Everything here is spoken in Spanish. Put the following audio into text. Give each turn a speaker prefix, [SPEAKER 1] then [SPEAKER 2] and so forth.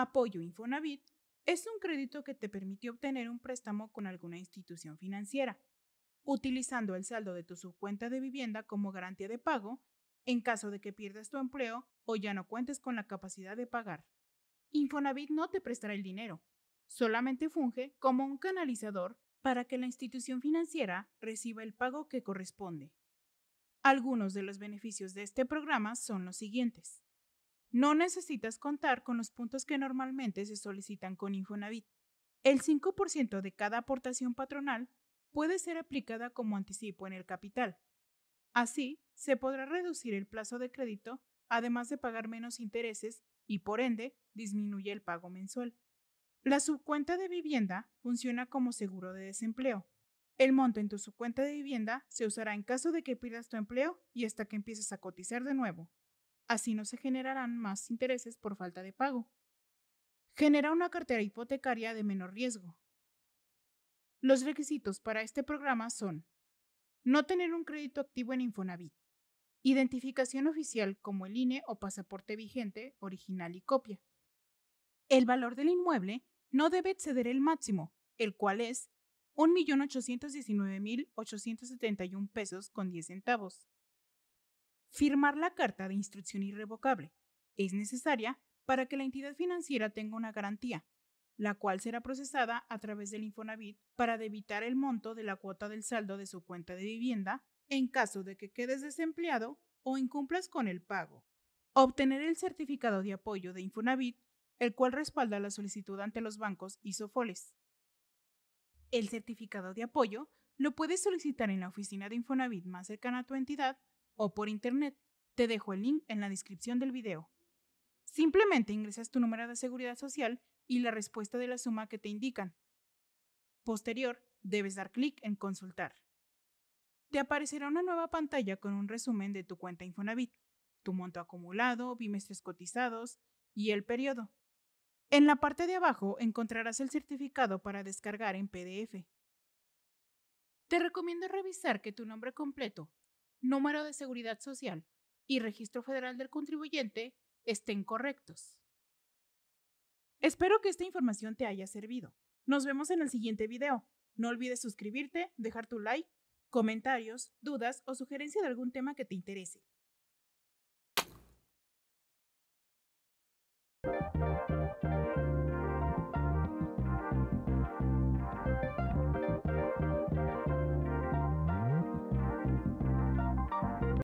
[SPEAKER 1] Apoyo Infonavit es un crédito que te permite obtener un préstamo con alguna institución financiera, utilizando el saldo de tu subcuenta de vivienda como garantía de pago en caso de que pierdas tu empleo o ya no cuentes con la capacidad de pagar. Infonavit no te prestará el dinero, solamente funge como un canalizador para que la institución financiera reciba el pago que corresponde. Algunos de los beneficios de este programa son los siguientes. No necesitas contar con los puntos que normalmente se solicitan con Infonavit. El 5% de cada aportación patronal puede ser aplicada como anticipo en el capital. Así, se podrá reducir el plazo de crédito, además de pagar menos intereses y, por ende, disminuye el pago mensual. La subcuenta de vivienda funciona como seguro de desempleo. El monto en tu subcuenta de vivienda se usará en caso de que pierdas tu empleo y hasta que empieces a cotizar de nuevo. Así no se generarán más intereses por falta de pago. Genera una cartera hipotecaria de menor riesgo. Los requisitos para este programa son no tener un crédito activo en Infonavit, identificación oficial como el INE o pasaporte vigente, original y copia. El valor del inmueble no debe exceder el máximo, el cual es 1.819.871 pesos con 10 centavos. Firmar la carta de instrucción irrevocable es necesaria para que la entidad financiera tenga una garantía, la cual será procesada a través del Infonavit para debitar el monto de la cuota del saldo de su cuenta de vivienda en caso de que quedes desempleado o incumplas con el pago. Obtener el certificado de apoyo de Infonavit, el cual respalda la solicitud ante los bancos y SOFOLES. El certificado de apoyo lo puedes solicitar en la oficina de Infonavit más cercana a tu entidad o por internet. Te dejo el link en la descripción del video. Simplemente ingresas tu número de seguridad social y la respuesta de la suma que te indican. Posterior, debes dar clic en Consultar. Te aparecerá una nueva pantalla con un resumen de tu cuenta Infonavit, tu monto acumulado, bimestres cotizados y el periodo. En la parte de abajo encontrarás el certificado para descargar en PDF. Te recomiendo revisar que tu nombre completo, número de seguridad social y registro federal del contribuyente estén correctos. Espero que esta información te haya servido. Nos vemos en el siguiente video. No olvides suscribirte, dejar tu like, comentarios, dudas o sugerencia de algún tema que te interese.